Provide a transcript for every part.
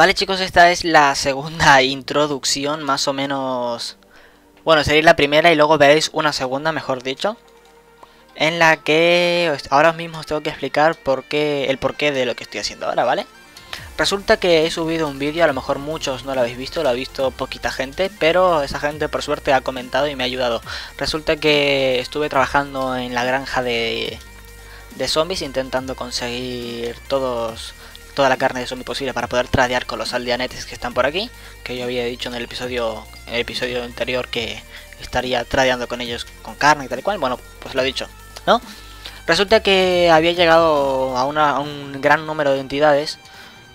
Vale chicos, esta es la segunda introducción, más o menos... Bueno, sería la primera y luego veréis una segunda, mejor dicho. En la que ahora mismo os tengo que explicar por qué, el porqué de lo que estoy haciendo ahora, ¿vale? Resulta que he subido un vídeo, a lo mejor muchos no lo habéis visto, lo ha visto poquita gente, pero esa gente por suerte ha comentado y me ha ayudado. Resulta que estuve trabajando en la granja de, de zombies intentando conseguir todos toda la carne de zombie posible para poder tradear con los aldeanetes que están por aquí, que yo había dicho en el episodio episodio anterior que estaría tradeando con ellos con carne y tal y cual, bueno, pues lo he dicho, ¿no? Resulta que había llegado a un gran número de entidades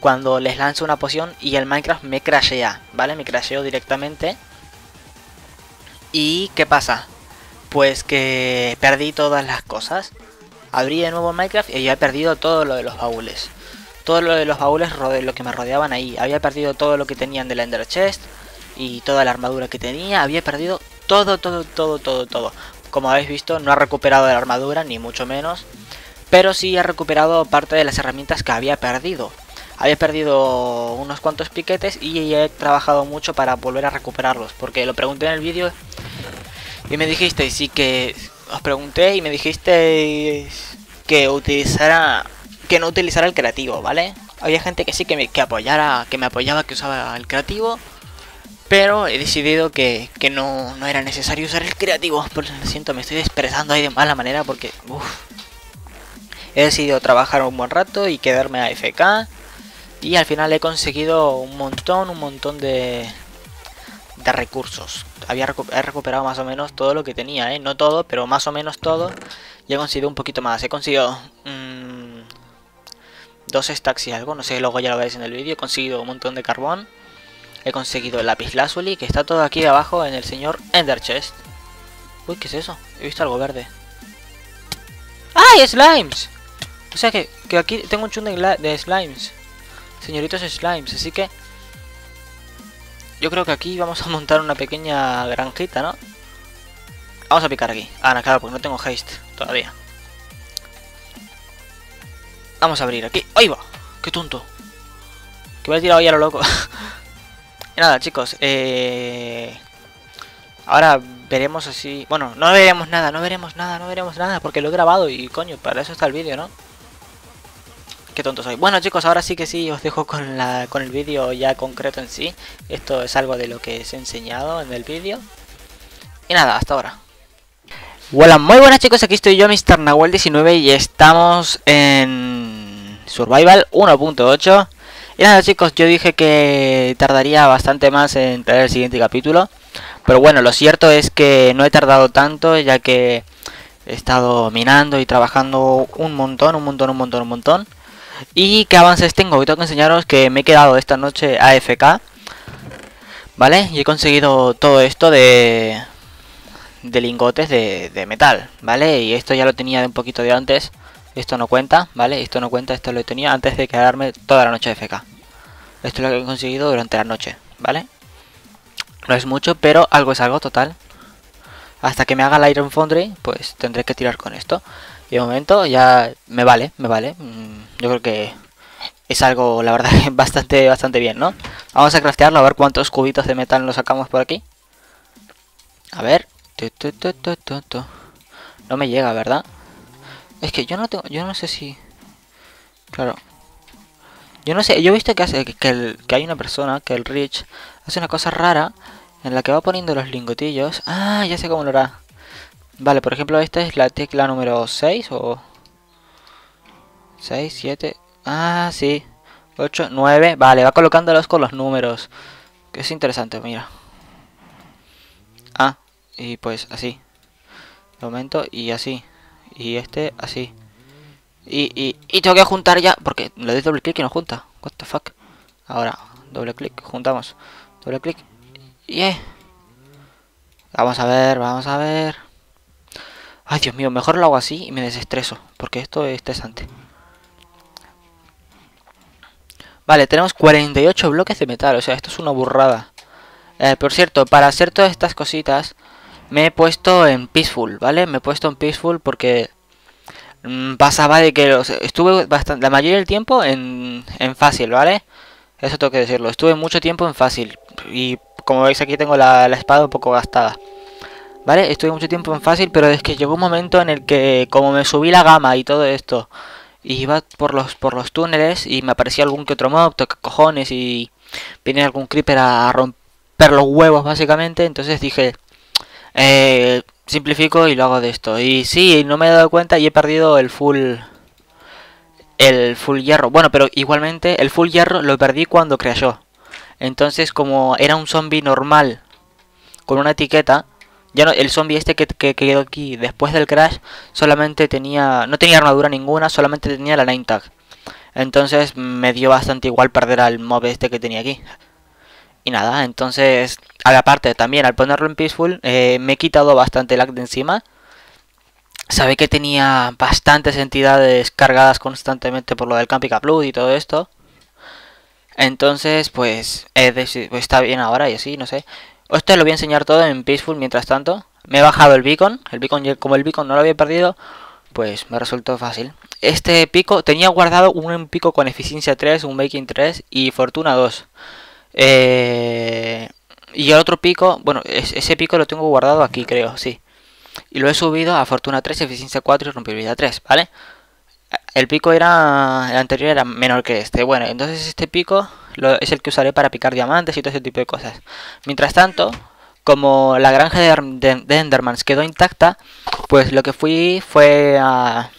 cuando les lanzo una poción y el Minecraft me crashea, ¿vale? Me crasheó directamente. ¿Y qué pasa? Pues que perdí todas las cosas. Abrí de nuevo Minecraft y ya he perdido todo lo de los baúles. Todo lo de los baúles, lo que me rodeaban ahí. Había perdido todo lo que tenían del Ender Chest y toda la armadura que tenía. Había perdido todo, todo, todo, todo, todo. Como habéis visto, no ha recuperado la armadura, ni mucho menos. Pero sí ha recuperado parte de las herramientas que había perdido había perdido unos cuantos piquetes y he trabajado mucho para volver a recuperarlos. Porque lo pregunté en el vídeo y me dijisteis, sí que os pregunté y me dijiste que utilizara que no utilizara el creativo, ¿vale? Había gente que sí que me que apoyara, que me apoyaba que usaba el creativo, pero he decidido que, que no, no, era necesario usar el creativo. Por lo siento, me estoy expresando ahí de mala manera porque he decidido trabajar un buen rato y quedarme a FK y al final he conseguido un montón, un montón de, de recursos. Había he recuperado más o menos todo lo que tenía, ¿eh? No todo, pero más o menos todo. Y he conseguido un poquito más. He conseguido mmm, dos stacks y algo. No sé, luego ya lo veis en el vídeo. He conseguido un montón de carbón. He conseguido el lápiz lazuli, que está todo aquí abajo en el señor Ender Chest. Uy, ¿qué es eso? He visto algo verde. ¡Ay, slimes! O sea que, que aquí tengo un chun de slimes señoritos slimes, así que yo creo que aquí vamos a montar una pequeña granjita, ¿no? Vamos a picar aquí. Ah, no, claro, porque no tengo haste todavía. Vamos a abrir aquí. ¡Ahí va! ¡Qué tonto! Que me he tirado ya lo loco. y nada, chicos. Eh... Ahora veremos así... Bueno, no veremos nada, no veremos nada, no veremos nada. Porque lo he grabado y coño, para eso está el vídeo, ¿no? Qué tonto soy. Bueno chicos, ahora sí que sí, os dejo con, la, con el vídeo ya concreto en sí. Esto es algo de lo que os he enseñado en el vídeo. Y nada, hasta ahora. Hola, muy buenas chicos, aquí estoy yo, Mr. Nahuel19 y estamos en Survival 1.8. Y nada chicos, yo dije que tardaría bastante más en traer el siguiente capítulo. Pero bueno, lo cierto es que no he tardado tanto ya que he estado minando y trabajando un montón, un montón, un montón, un montón. ¿Y qué avances tengo? Hoy tengo que enseñaros que me he quedado esta noche AFK. ¿Vale? Y he conseguido todo esto de, de lingotes de, metal, ¿vale? Y esto ya lo tenía de un poquito de antes. Esto no cuenta, ¿vale? Esto no cuenta, esto lo tenía antes de quedarme toda la noche AFK. Esto es lo que he conseguido durante la noche, ¿vale? No es mucho, pero algo es algo, total. Hasta que me haga el Iron Foundry, pues tendré que tirar con esto. Y de momento ya me vale, me vale. Mm, yo creo que es algo, la verdad, bastante, bastante bien, ¿no? Vamos a craftearlo, a ver cuántos cubitos de metal nos sacamos por aquí. A ver. No me llega, ¿verdad? Es que yo no tengo, yo no sé si... Claro. Yo no sé, yo he visto que, hace, que, que hay una persona, que el Rich, hace una cosa rara en la que va poniendo los lingotillos. Ah, ya sé cómo lo hará. Vale, por ejemplo, esta es la tecla número 6 o... 6, 7... Ah, sí. 8, 9... Vale, va colocándolos con los números. Que es interesante, mira. Ah, y pues así. De momento, y así. Y este, así. Y, y, y tengo que juntar ya, porque le doy doble clic y no junta. What the fuck. Ahora, doble clic, juntamos. Doble clic. Y... Yeah. Vamos a ver, vamos a ver. Ay, Dios mío, mejor lo hago así y me desestreso, porque esto es estresante. Vale, tenemos 48 bloques de metal, o sea, esto es una burrada. Eh, por cierto, para hacer todas estas cositas, me he puesto en Peaceful, ¿vale? Me he puesto en Peaceful porque mm, pasaba de que estuve bastante, la mayoría del tiempo en, en fácil, ¿vale? Eso tengo que decirlo. Estuve mucho tiempo en fácil. Y como veis aquí tengo la, la espada un poco gastada. ¿Vale? Estuve mucho tiempo en fácil, pero es que llegó un momento en el que como me subí la gama y todo esto, y iba por los por los túneles y me aparecía algún que otro mob, toca cojones y viene algún creeper a romper los huevos básicamente, entonces dije, eh, simplifico y lo hago de esto. Y sí, no me he dado cuenta y he perdido el full el full hierro. Bueno, pero igualmente el full hierro lo perdí cuando crashó. Entonces, como era un zombie normal con una etiqueta, ya no, el zombie este que, quedó aquí después del crash solamente tenía no tenía armadura ninguna, solamente tenía la name tag. Entonces me dio bastante igual perder al mob este que tenía aquí. Y nada, entonces, a la parte también al ponerlo en Peaceful, eh, me he quitado bastante lag de encima. Sabe que tenía bastantes entidades cargadas constantemente por lo del Campica y todo esto. Entonces, pues, pues, está bien ahora y así, no sé. Esto lo voy a enseñar todo en Peaceful mientras tanto. Me he bajado el beacon. El beacon, como el beacon no lo había perdido, pues me resultó fácil. Este pico, tenía guardado un pico con eficiencia 3, un making 3 y fortuna 2. Eh, y el otro pico, bueno, ese pico lo tengo guardado aquí, creo, sí. Y lo he subido a Fortuna 3, Eficiencia 4 y Rompibilidad 3, ¿vale? El pico era... El anterior era menor que este. Bueno, entonces este pico es el que usaré para picar diamantes y todo ese tipo de cosas. Mientras tanto, como la granja de, de, Endermans quedó intacta, pues lo que fui fue a...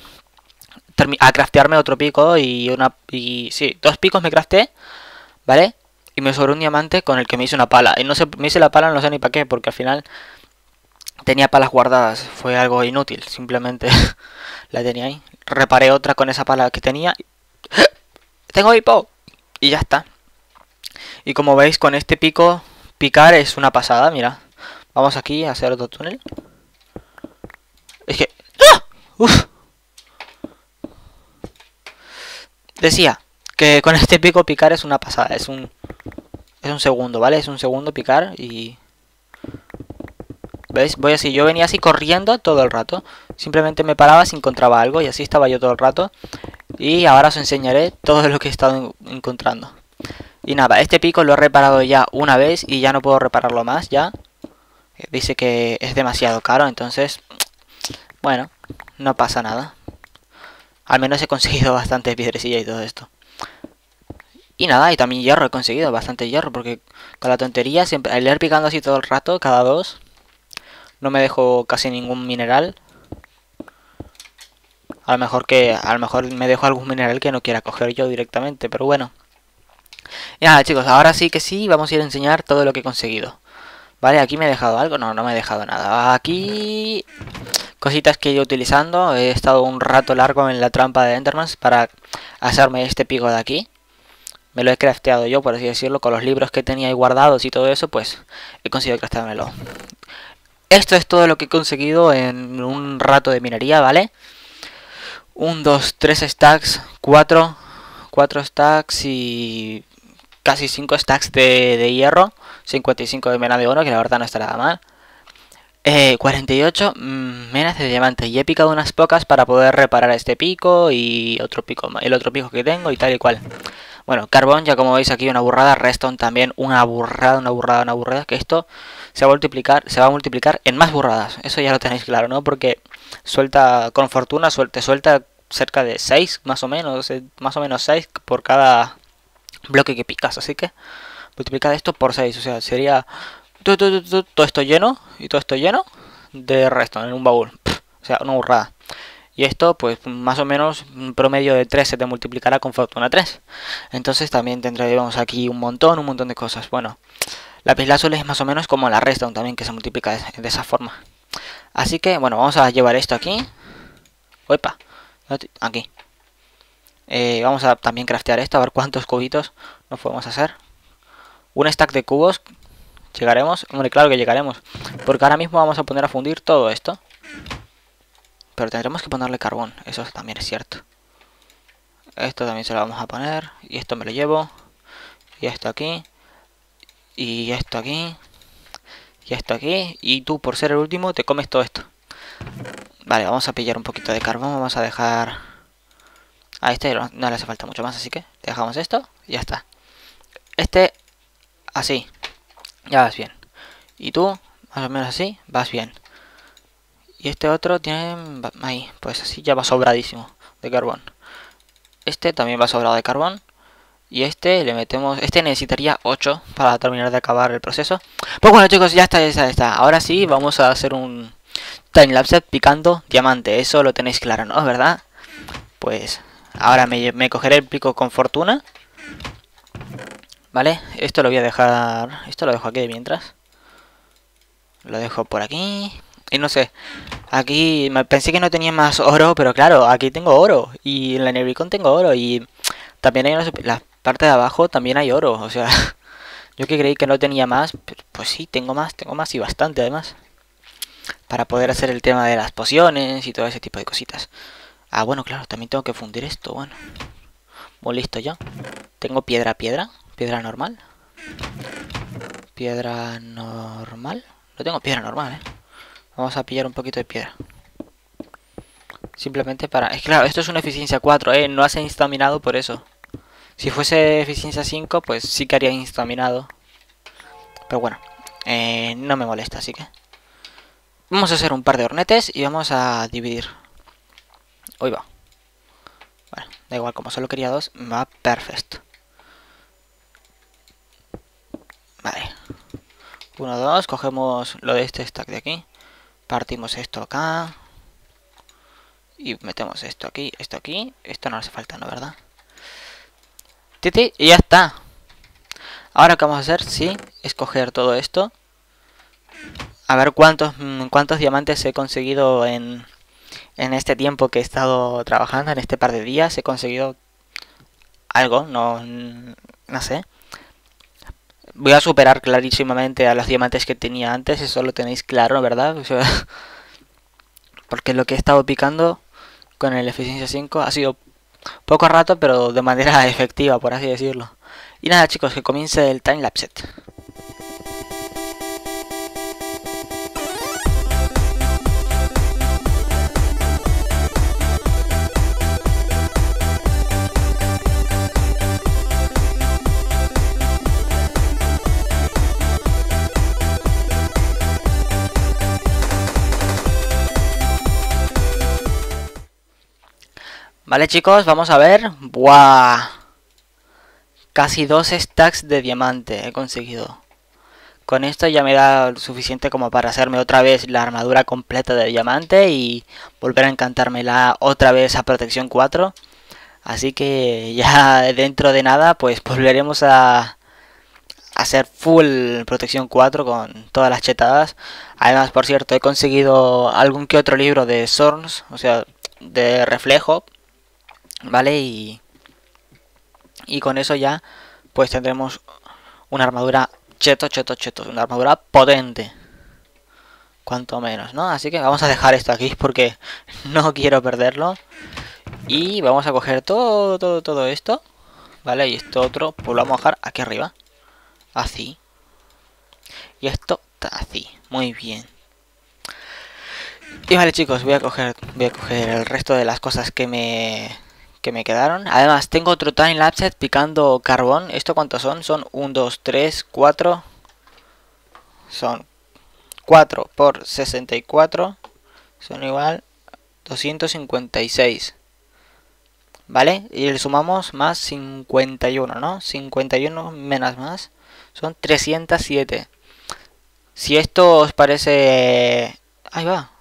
A craftearme otro pico y una... Y sí, dos picos me crafté, ¿vale? Y me sobró un diamante con el que me hice una pala. Y no sé, me hice la pala, no sé ni para qué, porque al final tenía palas guardadas. Fue algo inútil, simplemente la tenía ahí. Reparé otra con esa pala que tenía. ¡Tengo hipo! Y ya está. Y como veis, con este pico, picar es una pasada, mira. Vamos aquí a hacer otro túnel. Es que... ¡Ah! ¡Uf! Decía que con este pico picar es una pasada. Es un es un segundo, ¿vale? Es un segundo picar y... ¿Veis? Voy así, yo venía así corriendo todo el rato. Simplemente me paraba si encontraba algo y así estaba yo todo el rato. Y ahora os enseñaré todo lo que he estado encontrando. Y nada, este pico lo he reparado ya una vez y ya no puedo repararlo más, ya. Dice que es demasiado caro, entonces... Bueno, no pasa nada. Al menos he conseguido bastante piedrecilla y todo esto. Y nada, y también hierro he conseguido, bastante hierro, porque con la tontería, siempre, al ir picando así todo el rato, cada dos, no me dejo casi ningún mineral. A lo mejor que, a lo mejor me dejo algún mineral que no quiera coger yo directamente, pero bueno. Y nada chicos, ahora sí que sí, vamos a ir a enseñar todo lo que he conseguido. Vale, aquí me he dejado algo, no, no me he dejado nada. Aquí cositas que he ido utilizando, he estado un rato largo en la trampa de Endermans para hacerme este pico de aquí me lo he crafteado yo, por así decirlo, con los libros que tenía ahí guardados y todo eso, pues he conseguido crafteármelo. Esto es todo lo que he conseguido en un rato de minería, ¿vale? Un, dos, tres stacks, cuatro, cuatro stacks y casi cinco stacks de, hierro, 55 de mena de oro, que la verdad no está nada mal. 48 eh, mm, menas de diamante y he picado unas pocas para poder reparar este pico y otro pico, el otro pico que tengo y tal y cual. Bueno, carbón, ya como veis aquí una burrada, redstone también una burrada, una burrada, una burrada, que esto se va a multiplicar, se va a multiplicar en más burradas. Eso ya lo tenéis claro, ¿no? Porque suelta, con fortuna, suelta, suelta cerca de 6, más o menos, eh, más o menos 6 por cada bloque que picas, así que multiplicar esto por 6, o sea, sería todo, esto lleno y todo esto lleno de redstone en un baúl. o sea, una burrada. Y esto, pues más o menos un promedio de 3 se te multiplicará con fortuna 3. Entonces también tendremos aquí un montón, un montón de cosas. Bueno, la azul es más o menos como la redstone también que se multiplica de, esa forma. Así que, bueno, vamos a llevar esto aquí. Opa, aquí. Eh, vamos a también craftear esto, a ver cuántos cubitos nos podemos hacer. Un stack de cubos. ¿Llegaremos? Hombre, claro que llegaremos. Porque ahora mismo vamos a poner a fundir todo esto. Pero tendremos que ponerle carbón, eso también es cierto. Esto también se lo vamos a poner. Y esto me lo llevo. Y esto aquí. Y esto aquí. Y esto aquí. Y tú, por ser el último, te comes todo esto. Vale, vamos a pillar un poquito de carbón. Vamos a dejar... A este no, le hace falta mucho más, así que dejamos esto y ya está. Este, así. Ya vas bien. Y tú, más o menos así, vas bien. Y este otro tiene... Ahí, pues así ya va sobradísimo de carbón. Este también va sobrado de carbón. Y este le metemos... Este necesitaría 8 para terminar de acabar el proceso. Pues bueno chicos, ya está, ya está. Ahora sí, vamos a hacer un timelapse picando diamante. Eso lo tenéis claro, ¿no? ¿Verdad? Pues ahora me, cogeré el pico con fortuna. Vale, esto lo voy a dejar... Esto lo dejo aquí de mientras. Lo dejo por aquí. Y no sé, aquí pensé que no tenía más oro, pero claro, aquí tengo oro. Y en la Nebricon tengo oro. Y también hay la parte de abajo también hay oro. O sea, yo que creí que no tenía más, pues sí, tengo más, tengo más y bastante además. Para poder hacer el tema de las pociones y todo ese tipo de cositas. Ah, bueno, claro, también tengo que fundir esto, bueno. Muy listo ya. Tengo piedra, piedra, piedra normal. Piedra normal. No tengo piedra normal, eh. Vamos a pillar un poquito de piedra. Simplemente para... Es claro, esto es una eficiencia 4, ¿eh? No hace instaminado por eso. Si fuese eficiencia 5, pues sí que haría instaminado. Pero bueno, eh, no me molesta, así que... Vamos a hacer un par de hornetes y vamos a dividir. Hoy va. Bueno, da igual, como solo quería dos, va perfecto. Vale. Uno, dos, cogemos lo de este stack de aquí. Partimos esto acá. Y metemos esto aquí, esto aquí. Esto no hace falta, ¿no? ¿Verdad? Titi, y ya está. Ahora que vamos a hacer, sí, es coger todo esto. A ver cuántos, mm, cuántos diamantes he conseguido en, en este tiempo que he estado trabajando, en este par de días. He conseguido algo, no, no sé voy a superar clarísimamente a los diamantes que tenía antes, eso lo tenéis claro, ¿verdad? porque lo que he estado picando con el eficiencia 5 ha sido poco rato, pero de manera efectiva, por así decirlo. Y nada chicos, que comience el timelapse. Vale chicos, vamos a ver. ¡Buah! Casi dos stacks de diamante he conseguido. Con esto ya me da suficiente como para hacerme otra vez la armadura completa de diamante y volver a encantármela otra vez a protección 4. Así que ya dentro de nada pues volveremos a hacer full protección 4 con todas las chetadas. Además, por cierto, he conseguido algún que otro libro de Sorns, o sea, de reflejo ¿Vale? Y, y con eso ya pues tendremos una armadura cheto, cheto, cheto. Una armadura potente. Cuanto menos, ¿no? Así que vamos a dejar esto aquí porque no quiero perderlo. Y vamos a coger todo, todo, todo esto. ¿Vale? Y esto otro, pues lo vamos a dejar aquí arriba. Así. Y esto así. Muy bien. Y vale chicos, voy a coger, voy a coger el resto de las cosas que me que me quedaron. Además, tengo otro time lapse picando carbón. ¿Esto cuántos son? Son 1, 2, 3, 4. Son 4 por 64. Son igual 256. ¿Vale? Y le sumamos más 51, ¿no? 51 menos más. Son 307. Si esto os parece... Ahí va.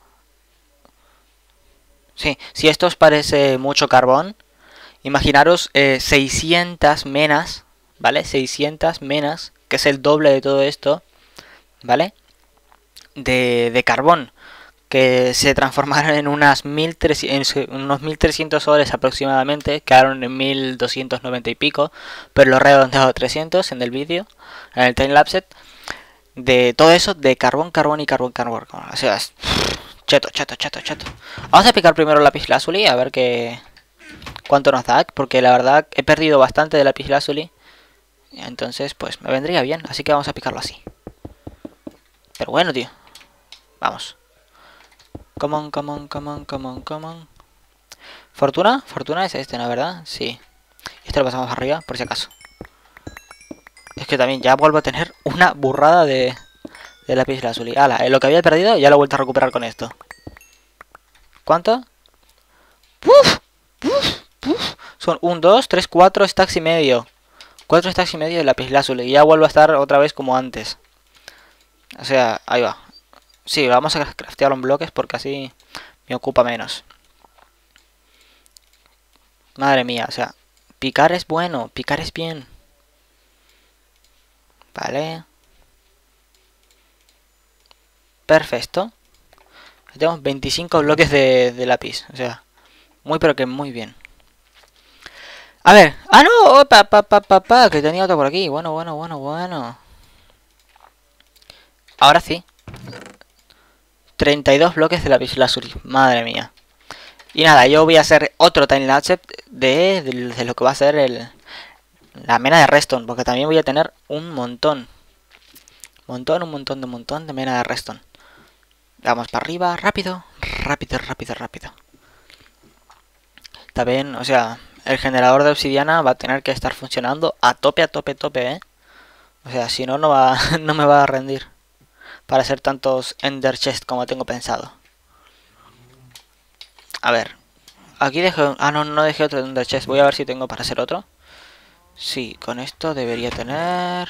Sí, si esto os parece mucho carbón, Imaginaros 600 eh, menas, ¿vale? 600 menas, que es el doble de todo esto, ¿vale? De, carbón, que se transformaron en unas 1300, unos 1300 soles aproximadamente, quedaron en 1290 y pico, pero lo redondeado a 300 en el vídeo, en el timelapse, de todo eso de carbón, carbón y carbón, carbón. O sea, cheto, cheto, cheto, cheto. Vamos a picar primero la lazuli a ver qué cuánto nos da, porque la verdad he perdido bastante de lápiz lazuli. Entonces, pues me vendría bien, así que vamos a picarlo así. Pero bueno, tío. Vamos. Come on, come on, come on, come on, come on. ¿Fortuna? Fortuna es este, ¿no? ¿Verdad? Sí. Y este lo pasamos arriba, por si acaso. Es que también ya vuelvo a tener una burrada de, de lápiz azul. Y ala, lo que había perdido ya lo he vuelto a recuperar con esto. ¿Cuánto? ¡Puf! ¡Puf! ¡Puf! Son un, dos, tres, cuatro stacks y medio. Cuatro stacks y medio de lápiz azul. Y ya vuelvo a estar otra vez como antes. O sea, ahí va. Sí, vamos a craftear en bloques porque así me ocupa menos. Madre mía, o sea, picar es bueno, picar es bien. Vale. Perfecto. Tenemos 25 bloques de, de, lápiz. O sea, muy pero que muy bien. A ver. Ah, no. Pa, pa, pa, pa, pa, que tenía otro por aquí. Bueno, bueno, bueno, bueno. Ahora sí. 32 bloques de lápiz lazuli. Madre mía. Y nada, yo voy a hacer otro timelapse de, de, de lo que va a ser el, la mena de Reston, porque también voy a tener un montón. Montón, un montón de montón de mena de Reston. Vamos para arriba, rápido, rápido, rápido, rápido. También, o sea, el generador de obsidiana va a tener que estar funcionando a tope, a tope, tope, ¿eh? O sea, si no, no, va, no me va a rendir para hacer tantos Ender Chest como tengo pensado. A ver, aquí dejo... Ah, no, no dejé otro Ender Chest. Voy a ver si tengo para hacer otro. Sí, con esto debería tener...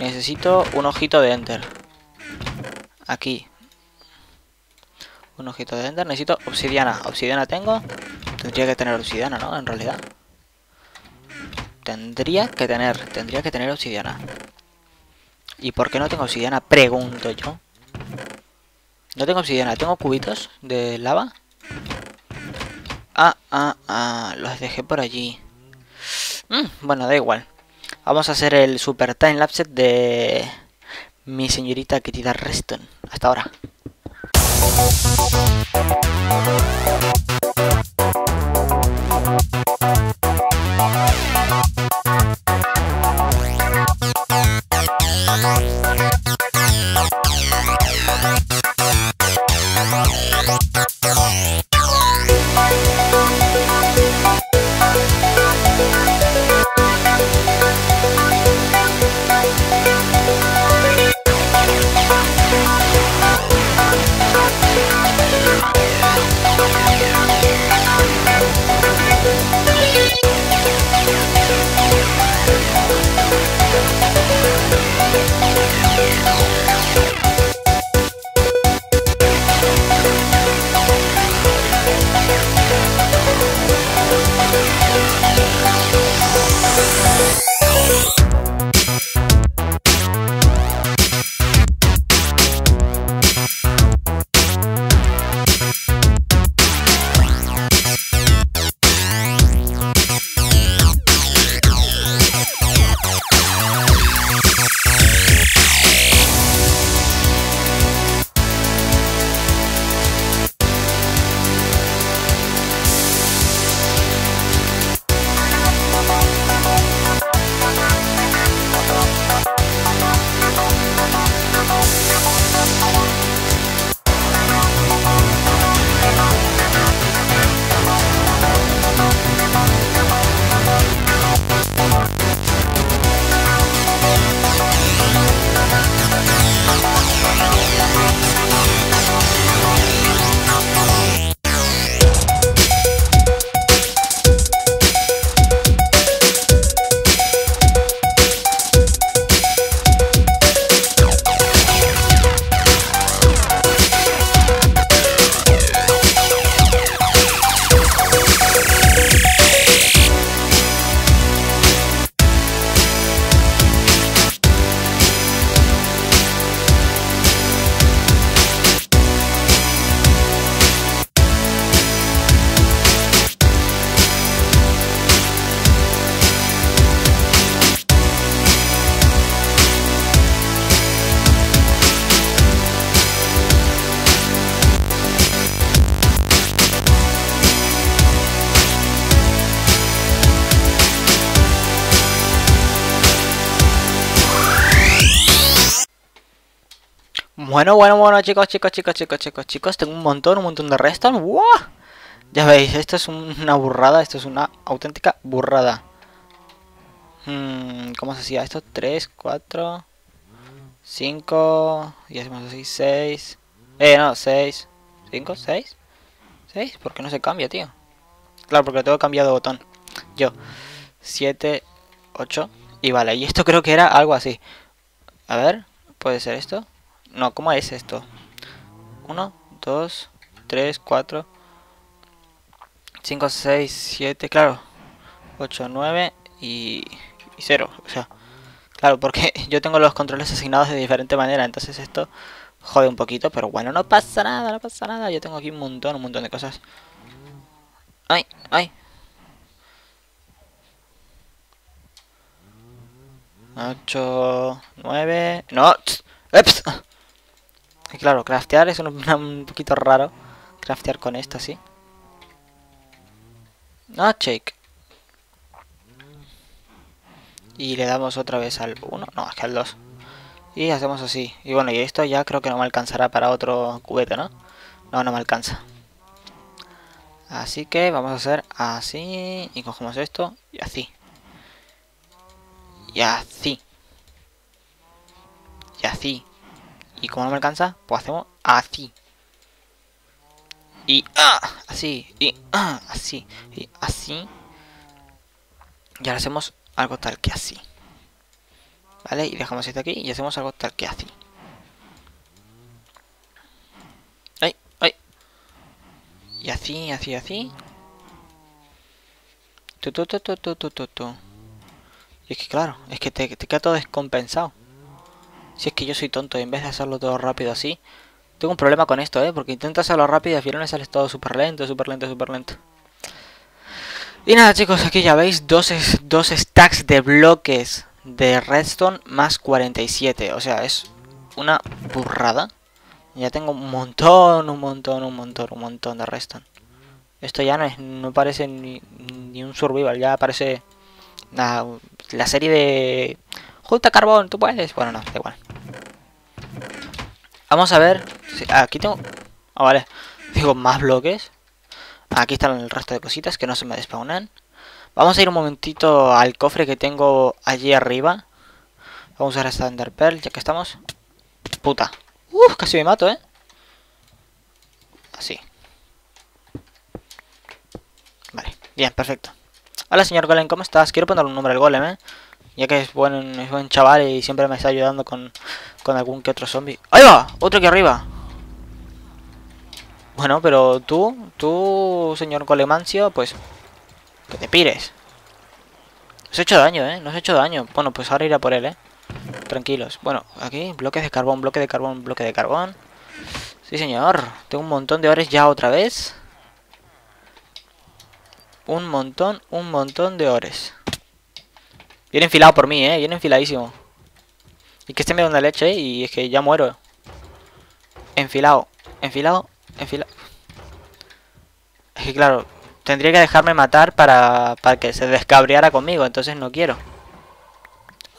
Necesito un ojito de Ender. Aquí. Un ojito de Ender. Necesito obsidiana. Obsidiana tengo. Tendría que tener obsidiana, ¿no? En realidad. Tendría que tener. Tendría que tener obsidiana. ¿Y por qué no tengo obsidiana? Pregunto yo. No tengo obsidiana. ¿Tengo cubitos de lava? Ah, ah, ah. Los dejé por allí. Mm, bueno, da igual. Vamos a hacer el super time lapse de mi señorita querida Reston. Hasta ahora. Oh, oh, oh, oh, oh, Bueno, bueno, bueno, chicos, chicos, chicos, chicos, chicos, chicos. Tengo un montón, un montón de restos. ¡Wow! Ya veis, esto es una burrada, esto es una auténtica burrada. Hmm, ¿Cómo se hacía esto? 3, 4, 5, y hacemos así, 6. Eh, no, 6, 5, 6. 6, ¿por qué no se cambia, tío? Claro, porque tengo cambiado de botón. Yo. 7, 8. Y vale, y esto creo que era algo así. A ver, ¿puede ser esto? No, ¿cómo es esto? 1, 2, 3, 4, 5, 6, 7, claro. 8, 9 y, y 0. O sea, claro, porque yo tengo los controles asignados de diferente manera. Entonces esto jode un poquito. Pero bueno, no pasa nada, no pasa nada. Yo tengo aquí un montón, un montón de cosas. ¡Ay! ¡Ay! 8, 9... ¡No! ¡Ups! Y claro, craftear es un, un, poquito raro. Craftear con esto, así. No, shake. Y le damos otra vez al 1. No, es que al 2. Y hacemos así. Y bueno, y esto ya creo que no me alcanzará para otro cubete, ¿no? No, no me alcanza. Así que vamos a hacer así. Y cogemos esto y así. Y así. Y así. Y como no me alcanza, pues hacemos así. Y ah, así. Y ah, así. Y así. Y ahora hacemos algo tal que así. ¿Vale? Y dejamos esto aquí y hacemos algo tal que así. ¡Ay! ¡Ay! Y así, así, así. Tu, tu, tu, tu, tu, tu, tu. Y es que claro, es que te, te queda todo descompensado. Si es que yo soy tonto, en vez de hacerlo todo rápido así, tengo un problema con esto, ¿eh? Porque intento hacerlo rápido y al final sale todo súper lento, súper lento, súper lento. Y nada chicos, aquí ya veis dos, dos stacks de bloques de redstone más 47. O sea, es una burrada. Ya tengo un montón, un montón, un montón, un montón de redstone. Esto ya no es, no parece ni, ni un survival, ya parece la, la serie de Junta carbón, tú puedes. Bueno, no, da igual. Vamos a ver. aquí tengo. Ah, vale. Digo, más bloques. Aquí están el resto de cositas que no se me despawnan. Vamos a ir un momentito al cofre que tengo allí arriba. Vamos a usar esta Ender Pearl, ya que estamos. Puta. Uf, casi me mato, ¿eh? Así. Vale, bien, perfecto. Hola, señor Golem, ¿cómo estás? Quiero poner un nombre al Golem, ¿eh? Ya que es buen, es buen chaval y siempre me está ayudando con, con algún que otro zombie. ¡Ahí va! Otro aquí arriba. Bueno, pero tú, tú, señor Colemancio, pues... Que te pires. Nos ha hecho daño, ¿eh? Nos ha hecho daño. Bueno, pues ahora irá por él, ¿eh? Tranquilos. Bueno, aquí, bloques de carbón, bloque de carbón, bloque de carbón. Sí, señor. Tengo un montón de ores ya otra vez. Un montón, un montón de ores. Viene enfilado por mí, ¿eh? Viene enfiladísimo. Y que este me da una leche y es que ya muero. Enfilado, enfilado, enfilado. Es que claro, tendría que dejarme matar para, para que se descabriara conmigo, entonces no quiero.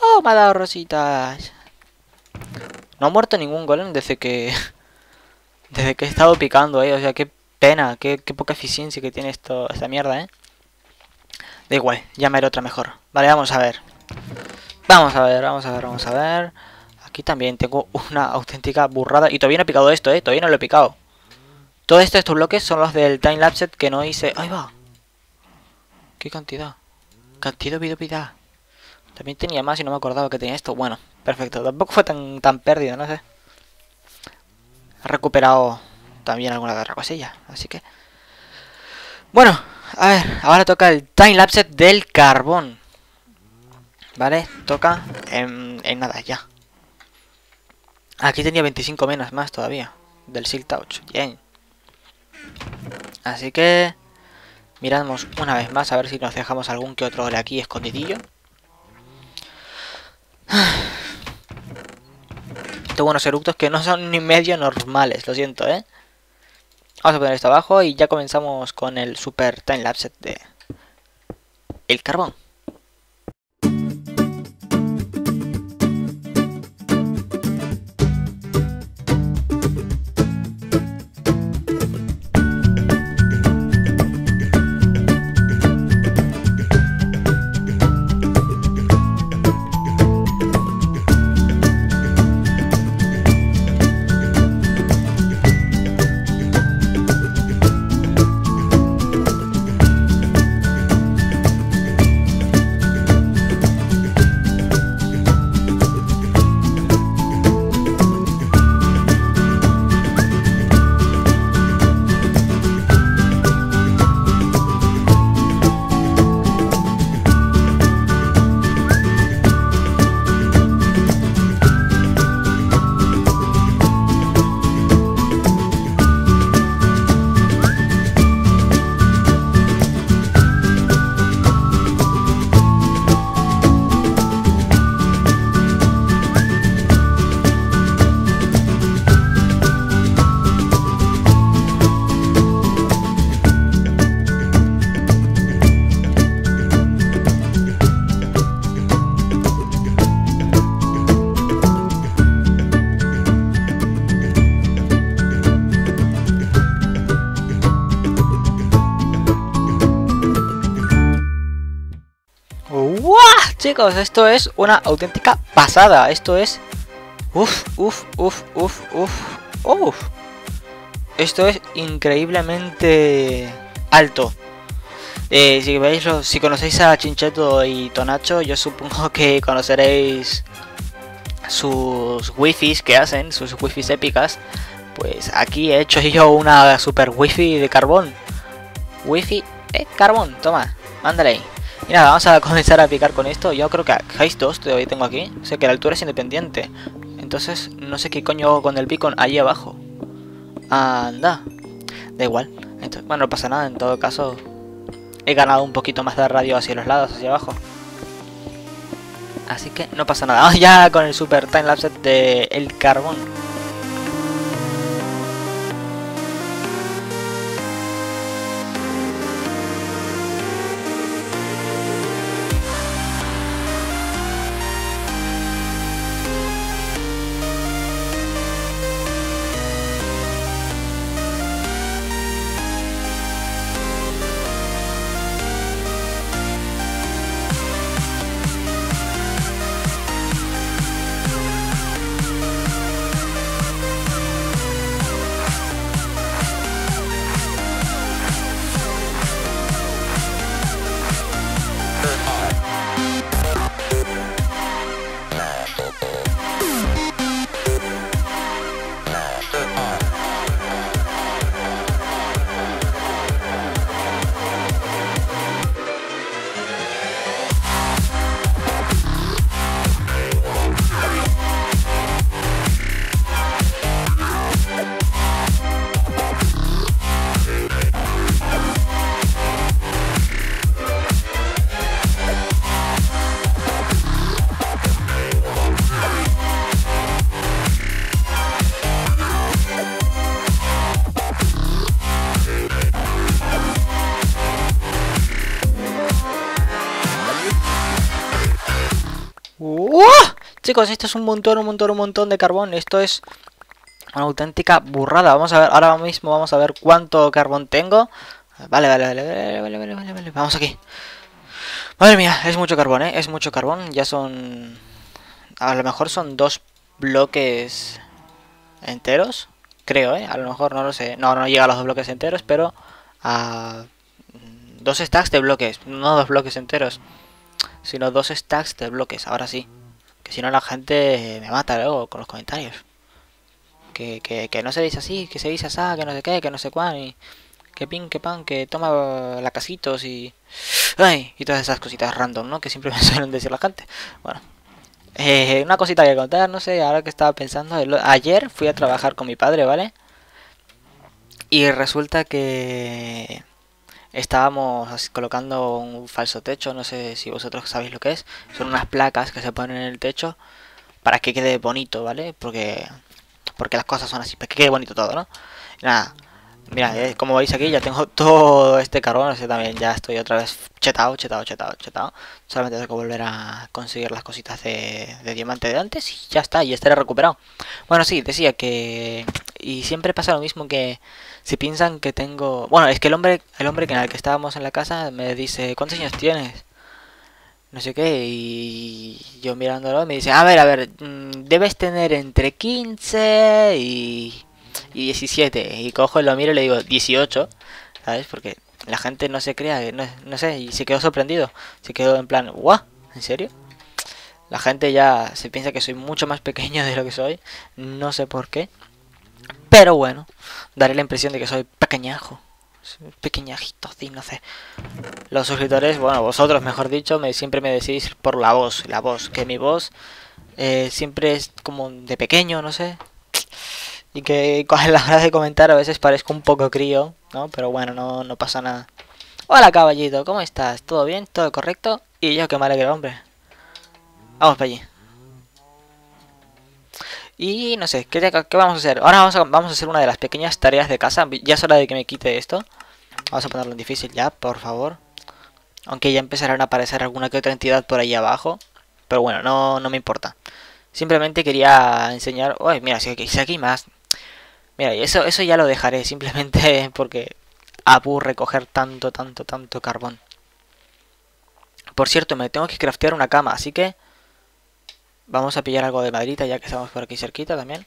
Oh, me ha dado rositas. No ha muerto ningún golem desde que... Desde que he estado picando, eh. O sea, qué pena, qué, qué poca eficiencia que tiene esto, esta mierda, eh. Da igual, ya me haré otra mejor. Vale, vamos a ver. Vamos a ver, vamos a ver, vamos a ver. Aquí también tengo una auténtica burrada. Y todavía no he picado esto, ¿eh? Todavía no lo he picado. Todos estos, estos bloques son los del timelapse que no hice... ¡Ahí va! ¿Qué cantidad? Cantidad, vida, vida. También tenía más y no me acordaba que tenía esto. Bueno, perfecto. Tampoco fue tan, tan perdido, no sé. He recuperado también alguna otra cosilla. Así que... Bueno, a ver, ahora toca el timelapse del carbón. Vale, toca en, nada ya. Aquí tenía 25 menos más todavía. Del Silk Touch. Bien. Así que... Miramos una vez más a ver si nos dejamos algún que otro de aquí escondidillo. Tengo unos eructos que no son ni medio normales, lo siento, ¿eh? Vamos a poner esto abajo y ya comenzamos con el super timelapse de el carbón. Chicos, esto es una auténtica pasada. Esto es... Uf, uf, uf, uf, uf, uf. Esto es increíblemente alto. Eh, si veis, si conocéis a Chincheto y Tonacho, yo supongo que conoceréis sus wifis que hacen, sus wifis épicas. Pues aquí he hecho yo una super wifi de carbón. Wifi, eh, carbón, toma, mándale ahí. Y nada, vamos a comenzar a picar con esto. Yo creo que Heist 2 todavía tengo aquí. O sea que la altura es independiente. Entonces, no sé qué coño hago con el beacon ahí abajo. Anda. Da igual. Bueno, no pasa nada. En todo caso, he ganado un poquito más de radio hacia los lados, hacia abajo. Así que no pasa nada. Vamos ya con el super timelapse de el carbón. Chicos, esto es un montón, un montón, un montón de carbón. Esto es una auténtica burrada. Vamos a ver, ahora mismo vamos a ver cuánto carbón tengo. Vale, vale, vale, vale, vale, vale, vale, vale. Vamos aquí. Madre mía, es mucho carbón, ¿eh? Es mucho carbón. Ya son... A lo mejor son dos bloques enteros. Creo, ¿eh? A lo mejor no lo sé. No, no llega a los dos bloques enteros, pero... A... Dos stacks de bloques. No dos bloques enteros. Sino dos stacks de bloques. Ahora sí. Que si no la gente me mata luego con los comentarios. Que, que, que no se dice así, que se dice así, que no sé qué, que no sé cuán, y que pin, que pan, que toma la casitos y... Ay, y todas esas cositas random, ¿no? Que siempre me suelen decir la gente. Bueno. Eh, una cosita que contar, no sé, ahora que estaba pensando... ayer fui a trabajar con mi padre, ¿vale? Y resulta que estábamos colocando un falso techo, no sé si vosotros sabéis lo que es. Son unas placas que se ponen en el techo para que quede bonito, ¿vale? Porque porque las cosas son así, para que quede bonito todo, ¿no? nada, mira, eh, como veis aquí ya tengo todo este carbón, así también ya estoy otra vez chetado, chetado, chetado, chetado. Solamente tengo que volver a conseguir las cositas de, de diamante de antes y ya está, y estaré recuperado. Bueno, sí, decía que... Y siempre pasa lo mismo que si piensan que tengo... Bueno, es que el hombre, el hombre en el que estábamos en la casa me dice, ¿cuántos años tienes? No sé qué, y yo mirándolo me dice, a ver, a ver, mm, debes tener entre 15 y, y 17. Y cojo lo miro y le digo, 18, ¿sabes? Porque la gente no se crea, no, no sé, y se quedó sorprendido. Se quedó en plan, ¿what? ¿En serio? La gente ya se piensa que soy mucho más pequeño de lo que soy. No sé por qué. Pero bueno, daré la impresión de que soy pequeñajo. Pequeñajito, no sé. Los suscriptores, bueno, vosotros mejor dicho, me, siempre me decís por la voz, la voz, que mi voz eh, siempre es como de pequeño, no sé. Y que a la hora de comentar a veces parezco un poco crío, ¿no? Pero bueno, no, no pasa nada. Hola caballito, ¿cómo estás? ¿Todo bien? ¿Todo correcto? Y yo que me alegro, hombre. Vamos para allí. Y no sé, ¿qué, vamos a hacer? Ahora vamos a, vamos a hacer una de las pequeñas tareas de casa. Ya es hora de que me quite esto. Vamos a ponerlo en difícil ya, por favor. Aunque ya empezarán a aparecer alguna que otra entidad por ahí abajo. Pero bueno, no, no me importa. Simplemente quería enseñar... Uy, mira, si aquí, si aquí más... Mira, eso, eso ya lo dejaré. Simplemente porque aburre coger tanto, tanto, tanto carbón. Por cierto, me tengo que craftear una cama, así que... Vamos a pillar algo de maderita ya que estamos por aquí cerquita también.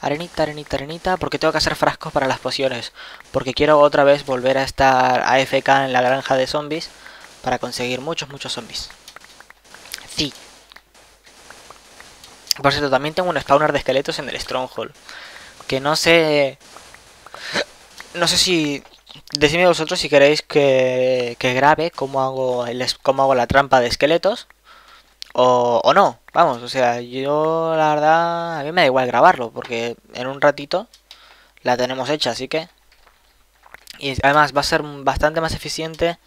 Arenita, arenita, arenita. Porque tengo que hacer frascos para las pociones. Porque quiero otra vez volver a estar AFK en la granja de zombies. Para conseguir muchos, muchos zombies. Sí. Por cierto, también tengo un spawner de esqueletos en el Stronghold. Que no sé... No sé si... Decidme vosotros si queréis que, que grabe cómo hago, el, cómo hago la trampa de esqueletos. O, o no, vamos, o sea, yo la verdad, a mí me da igual grabarlo, porque en un ratito la tenemos hecha, así que... Y además va a ser bastante más eficiente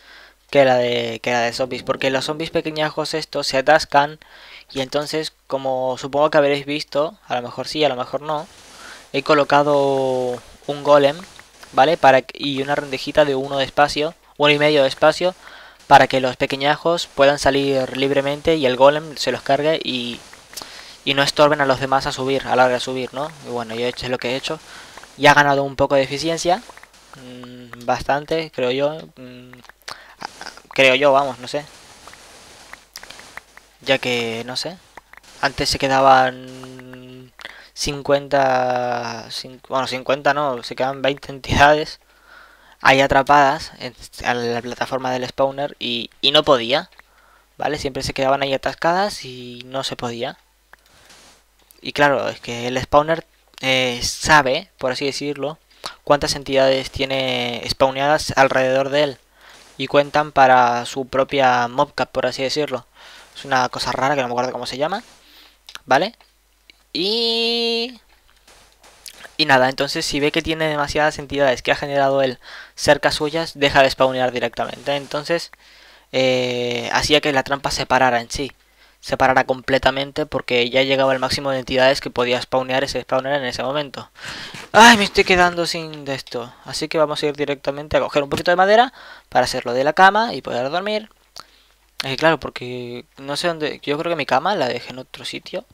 que la de, que la de zombies, porque los zombies pequeñajos estos se atascan y entonces, como supongo que habréis visto, a lo mejor sí, a lo mejor no, he colocado un golem, ¿vale? Para, y una rendejita de uno de espacio, uno y medio de espacio, para que los pequeñajos puedan salir libremente y el golem se los cargue y, y no estorben a los demás a subir, a la hora de subir, ¿no? Y bueno, yo he hecho lo que he hecho. Y ha ganado un poco de eficiencia, mmm, bastante, creo yo. Mmm, creo yo, vamos, no sé. Ya que, no sé, antes se quedaban 50, 50 bueno, 50 no, se quedaban 20 entidades ahí atrapadas en, la plataforma del spawner y, y, no podía, ¿vale? Siempre se quedaban ahí atascadas y no se podía. Y claro, es que el spawner eh, sabe, por así decirlo, cuántas entidades tiene spawneadas alrededor de él y cuentan para su propia mobcap, por así decirlo. Es una cosa rara que no me acuerdo cómo se llama, ¿vale? Y y nada, entonces si ve que tiene demasiadas entidades que ha generado él cerca suyas, deja de spawnear directamente. Entonces eh, hacía que la trampa se parara en sí. Se parara completamente porque ya llegaba el máximo de entidades que podía spawnear ese spawner en ese momento. Ay, me estoy quedando sin de esto. Así que vamos a ir directamente a coger un poquito de madera para hacerlo de la cama y poder dormir. Eh, claro, porque no sé dónde... Yo creo que mi cama la dejé en otro sitio.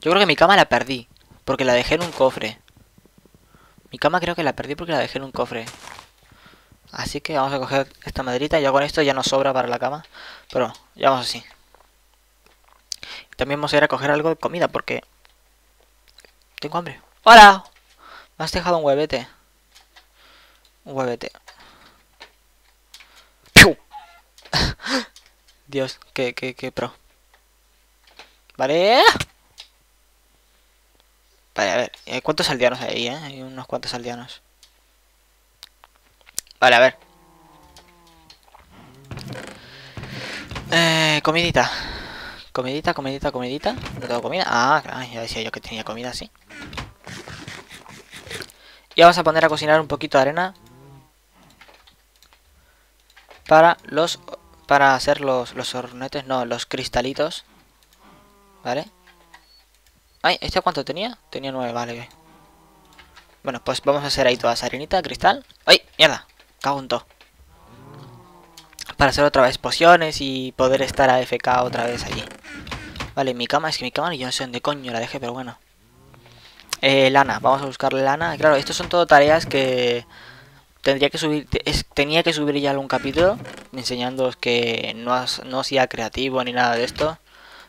Yo creo que mi cama la perdí. Porque la dejé en un cofre. Mi cama creo que la perdí porque la dejé en un cofre. Así que vamos a coger esta maderita. Ya con esto ya nos sobra para la cama. Pero ya vamos así. También vamos a ir a coger algo de comida porque... Tengo hambre. ¡Hola! Me has dejado un huevete. Un huevete. Dios, qué, qué, qué pro. Vale. Vale, a ver, eh, ¿cuántos aldeanos hay ahí, eh? Hay unos cuantos aldeanos. Vale, a ver. Eh, comidita. Comidita, comidita, comidita. ¿No tengo comida? Ah, ya decía yo que tenía comida, sí. Y vamos a poner a cocinar un poquito de arena. Para los... Para hacer los, los hornetes, no, los cristalitos. ¿Vale? Ay, ¿este cuánto tenía? Tenía nueve, vale. Bueno, pues vamos a hacer ahí toda esa arenita, cristal. ¡Ay! ¡Mierda! Cago en todo. Para hacer otra vez pociones y poder estar AFK otra vez allí. Vale, mi cama, es que mi cama yo no sé dónde coño la dejé, pero bueno. Eh, lana, vamos a buscar lana. Claro, estas son todo tareas que tendría que subir, tenía que subir ya algún capítulo enseñándoos que no, no sea creativo ni nada de esto.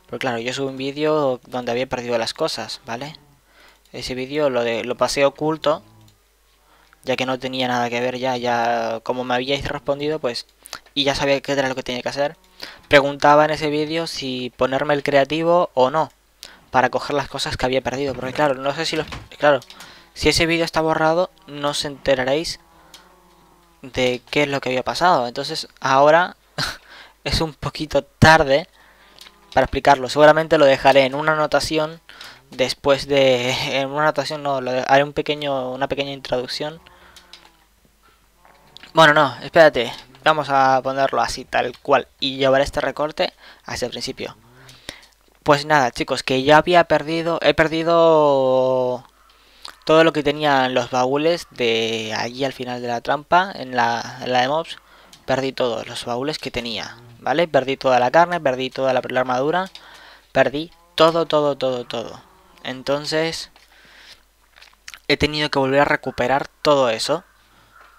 Pero claro, yo subí un vídeo donde había perdido las cosas, ¿vale? Ese vídeo lo, de, lo pasé oculto, ya que no tenía nada que ver ya, ya como me habíais respondido, pues, y ya sabía qué era lo que tenía que hacer. Preguntaba en ese vídeo si ponerme el creativo o no, para coger las cosas que había perdido, porque claro, no sé si los... Claro, si ese vídeo está borrado, no os enteraréis de qué es lo que había pasado. Entonces, ahora es un poquito tarde para explicarlo. Seguramente lo dejaré en una anotación después de... En una anotación no, lo haré un pequeño, una pequeña introducción. Bueno, no, espérate. Vamos a ponerlo así, tal cual. Y llevar este recorte hacia el principio. Pues nada, chicos, que ya había perdido... He perdido todo lo que tenían los baúles de allí al final de la trampa, en la, en la de mobs. Perdí todos los baúles que tenía. ¿Vale? Perdí toda la carne, perdí toda la, armadura, perdí todo, todo, todo, todo. Entonces, he tenido que volver a recuperar todo eso,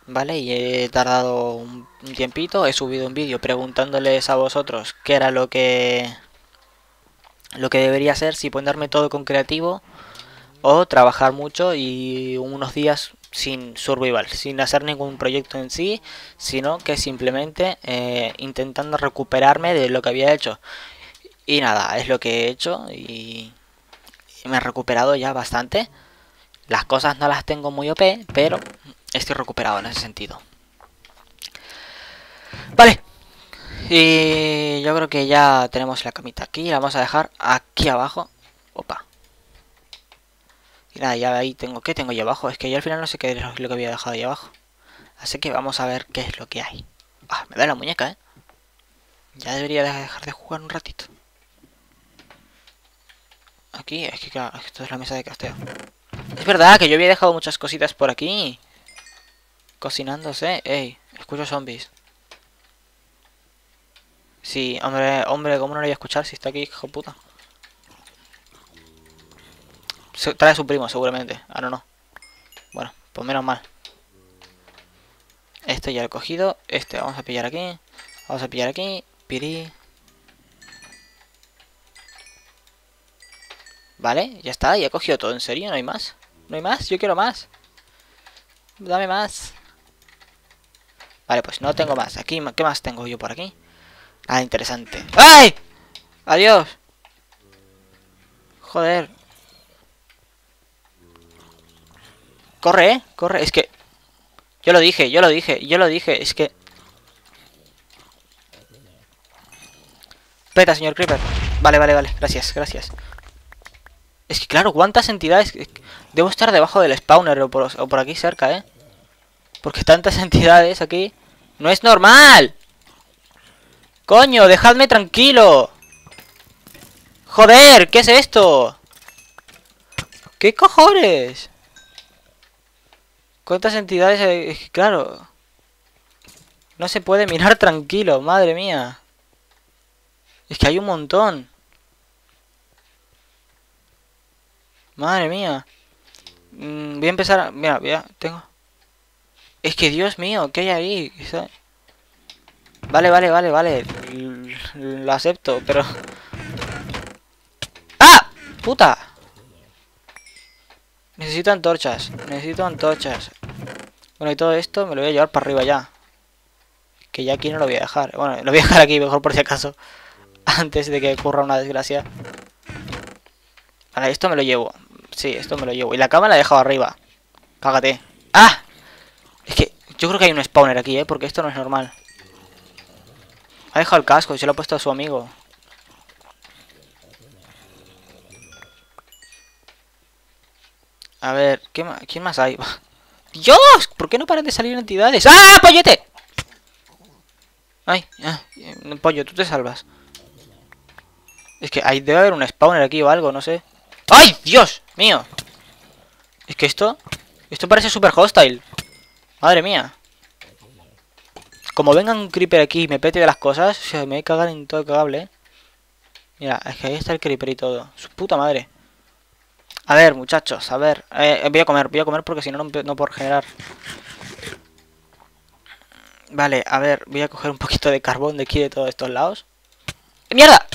¿vale? Y he tardado un tiempito, he subido un vídeo preguntándoles a vosotros qué era lo que lo que debería ser, si ponerme todo con creativo o trabajar mucho y unos días sin survival, sin hacer ningún proyecto en sí, sino que simplemente eh, intentando recuperarme de lo que había hecho. Y nada, es lo que he hecho y, y me he recuperado ya bastante. Las cosas no las tengo muy OP, pero estoy recuperado en ese sentido. Vale. Y yo creo que ya tenemos la camita aquí. La vamos a dejar aquí abajo. Opa. Y nada, ya ahí tengo... ¿Qué tengo ahí abajo? Es que yo al final no sé qué es lo que había dejado ahí abajo. Así que vamos a ver qué es lo que hay. Ah, me da la muñeca, ¿eh? Ya debería dejar de jugar un ratito. Aquí, es que claro, esto es la mesa de casteo. Es verdad que yo había dejado muchas cositas por aquí. Cocinándose. Ey, escucho zombies. Sí, hombre, hombre, ¿cómo no lo voy a escuchar si está aquí, hijo puta? Trae a su primo, seguramente. Ah, no, no. Bueno, pues menos mal. Este ya lo he cogido. Este vamos a pillar aquí. Vamos a pillar aquí. Piri. Vale, ya está. Ya he cogido todo. ¿En serio? ¿No hay más? ¿No hay más? Yo quiero más. Dame más. Vale, pues no tengo más. Aquí, ¿qué más tengo yo por aquí? Ah, interesante. ¡Ay! ¡Adiós! Joder. Corre, ¿eh? Corre. Es que... Yo lo dije, yo lo dije, yo lo dije. Es que... Peta, señor Creeper. Vale, vale, vale. Gracias, gracias. Es que claro, ¿cuántas entidades? Debo estar debajo del spawner o por, o por aquí cerca, ¿eh? Porque tantas entidades aquí... ¡No es normal! ¡Coño, dejadme tranquilo! ¡Joder! ¿Qué es esto? ¿Qué cojones? ¿Cuántas entidades? Claro. No se puede mirar tranquilo, madre mía. Es que hay un montón. Madre mía. Mm, voy a empezar a... Mira, ya tengo... Es que Dios mío, ¿qué hay ahí? Vale, vale, vale, vale. Lo acepto, pero... ¡Ah! ¡Puta! Necesito antorchas. Necesito antorchas. Bueno, y todo esto me lo voy a llevar para arriba ya. Que ya aquí no lo voy a dejar. Bueno, lo voy a dejar aquí mejor por si acaso. Antes de que ocurra una desgracia. Vale, esto me lo llevo. Sí, esto me lo llevo. Y la cama la he dejado arriba. Cágate. ¡Ah! Es que yo creo que hay un spawner aquí, ¿eh? Porque esto no es normal. Ha dejado el casco y se lo ha puesto a su amigo. A ver, ¿qué más, ¿quién más hay? ¡Dios! ¿Por qué no paran de salir entidades? ¡Ah, pollete! Ay, ah, pollo, tú te salvas. Es que hay, debe haber un spawner aquí o algo, no sé. ¡Ay, Dios mío! Es que esto... Esto parece super hostile. Madre mía. Como venga un creeper aquí y me pete de las cosas, o me voy a en todo cagable. ¿eh? Mira, es que ahí está el creeper y todo. Su puta madre. A ver, muchachos, a ver. Eh, voy a comer, voy a comer porque si no, no puedo generar. Vale, a ver, voy a coger un poquito de carbón de aquí de todos estos lados. ¡Mierda!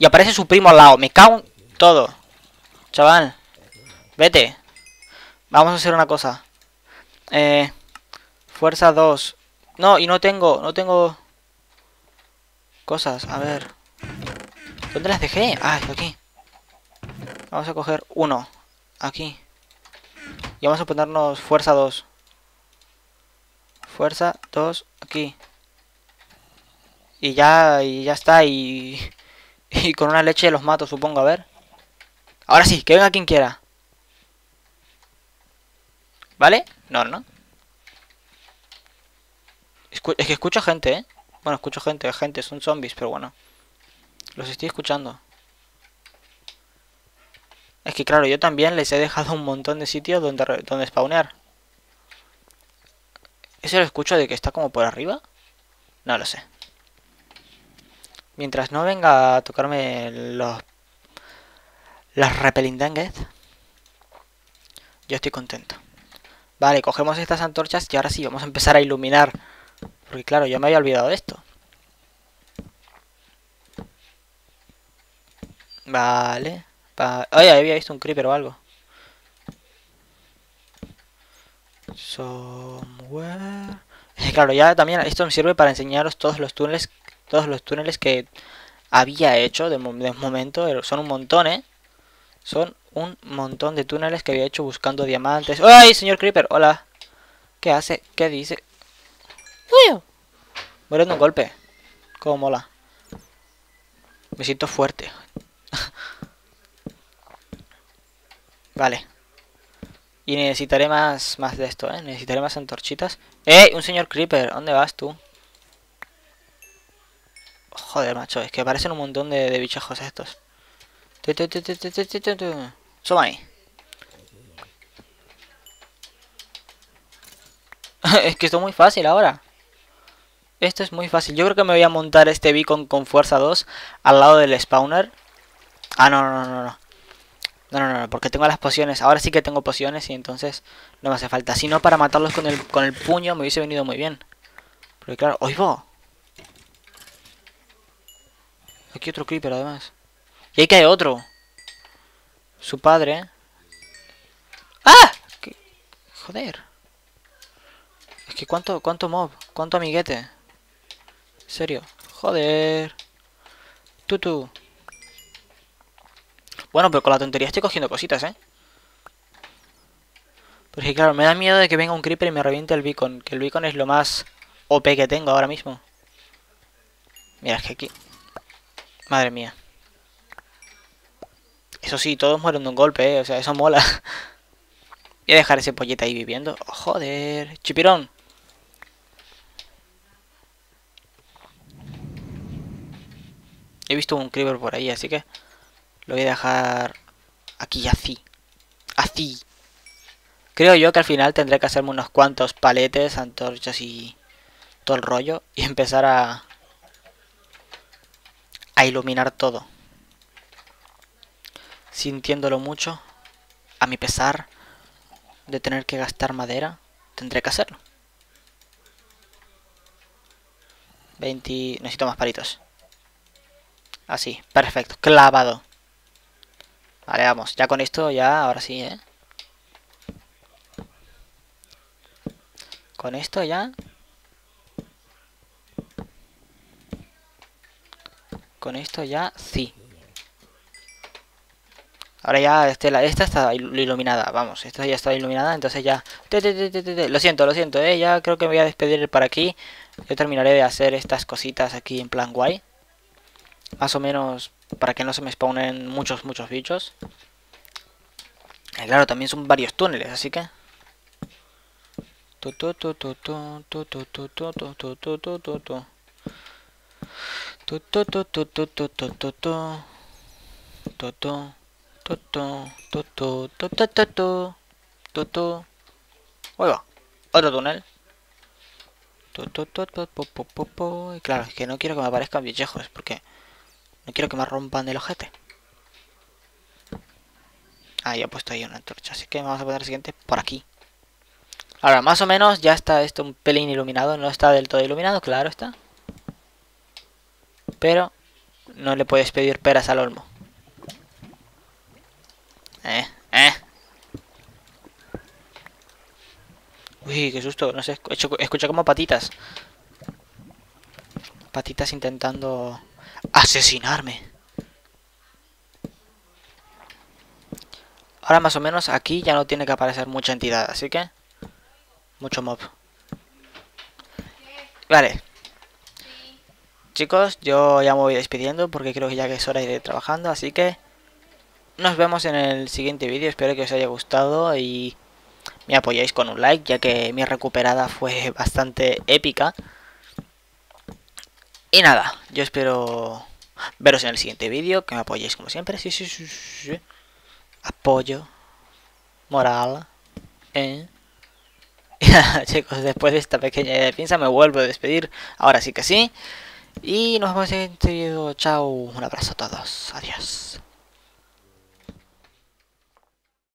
Y aparece su primo al lado. Me cago en todo. Chaval. Vete. Vamos a hacer una cosa. Eh, fuerza 2. No, y no tengo, no tengo... Cosas, a ver. ¿Dónde las dejé? Ah, aquí. Vamos a coger uno. Aquí. Y vamos a ponernos fuerza 2. Fuerza 2 aquí. Y ya, y ya está. Y, con una leche los mato, supongo. A ver. Ahora sí, que venga quien quiera. ¿Vale? No, no. es que escucho gente, ¿eh? Bueno, escucho gente, gente, son zombies, pero bueno. Los estoy escuchando. Es que claro, yo también les he dejado un montón de sitios donde, donde spawnear. ¿Ese lo escucho de que está como por arriba? No lo sé. Mientras no venga a tocarme los... Las. Yo estoy contento. Vale, cogemos estas antorchas y ahora sí, vamos a empezar a iluminar. Porque claro, yo me había olvidado de esto. Vale. Oye, había visto un creeper o algo. Somewhere. Claro, ya también esto me sirve para enseñaros todos los túneles, todos los túneles que había hecho de, momento. Son un montón, ¿eh? Son un montón de túneles que había hecho buscando diamantes. ¡Ay, señor Creeper! Hola. ¿Qué hace? ¿Qué dice? ¡Uy! Muriendo un golpe. Cómo mola. Me siento fuerte. Vale. Y necesitaré más, más de esto, ¿eh? Necesitaré más antorchitas. ¡Eh! Un señor Creeper. ¿Dónde vas tú? Joder, macho. Es que parecen un montón de, de bichejos estos. Soma ahí. es que esto es muy fácil ahora. Esto es muy fácil. Yo creo que me voy a montar este beacon con fuerza 2 al lado del spawner. Ah, no, no, no, no. No, no, no, porque tengo las pociones. Ahora sí que tengo pociones y entonces no me hace falta. Si no, para matarlos con el, con el puño me hubiese venido muy bien. Porque claro, ¡oigo! Aquí otro creeper además. Y ahí cae otro. Su padre. ¡Ah! Joder. Es que cuánto, cuánto mob, cuánto amiguete serio. Joder. Tutu. Bueno, pero con la tontería estoy cogiendo cositas, ¿eh? Porque claro, me da miedo de que venga un creeper y me reviente el beacon. Que el beacon es lo más OP que tengo ahora mismo. Mira, es que aquí... Madre mía. Eso sí, todos mueren de un golpe, ¿eh? O sea, eso mola. Voy a dejar ese pollete ahí viviendo. joder. Chipirón. He visto un creeper por ahí, así que lo voy a dejar aquí así. Así. Creo yo que al final tendré que hacerme unos cuantos paletes, antorchas y todo el rollo. Y empezar a... A iluminar todo. Sintiéndolo mucho. A mi pesar de tener que gastar madera, tendré que hacerlo. 20... Necesito más palitos. Así, perfecto, clavado. Vale, vamos, ya con esto, ya, ahora sí, ¿eh? Con esto ya... Con esto ya, sí. Ahora ya, la, esta está iluminada, vamos, esta ya está iluminada, entonces ya... lo siento, lo siento, eh, ya creo que me voy a despedir por aquí. Yo terminaré de hacer estas cositas aquí en plan guay. Más o menos para que no se me spawnen muchos, muchos bichos. Y claro, también son varios túneles, así que... Otro túnel. Claro, es que no quiero que me aparezcan bichejos, porque no quiero que me rompan el ojete. Ah, ya he puesto ahí una antorcha. Así que vamos a poner el siguiente por aquí. Ahora, más o menos ya está esto un pelín iluminado. No está del todo iluminado, claro está. Pero no le puedes pedir peras al olmo. Eh, eh. Uy, qué susto. No sé, escucho como patitas. Patitas intentando asesinarme. Ahora más o menos aquí ya no tiene que aparecer mucha entidad, así que... Mucho mob. Vale. Chicos, yo ya me voy despidiendo porque creo que ya que es hora de ir trabajando, así que... Nos vemos en el siguiente vídeo, espero que os haya gustado y me apoyáis con un like, ya que mi recuperada fue bastante épica. Y nada, yo espero veros en el siguiente vídeo, que me apoyéis como siempre. Sí, sí, sí, sí. Apoyo. Moral. ¿eh? chicos, después de esta pequeña defensa me vuelvo a despedir. Ahora sí que sí. Y nos vemos en el siguiente video. Chao. Un abrazo a todos. Adiós.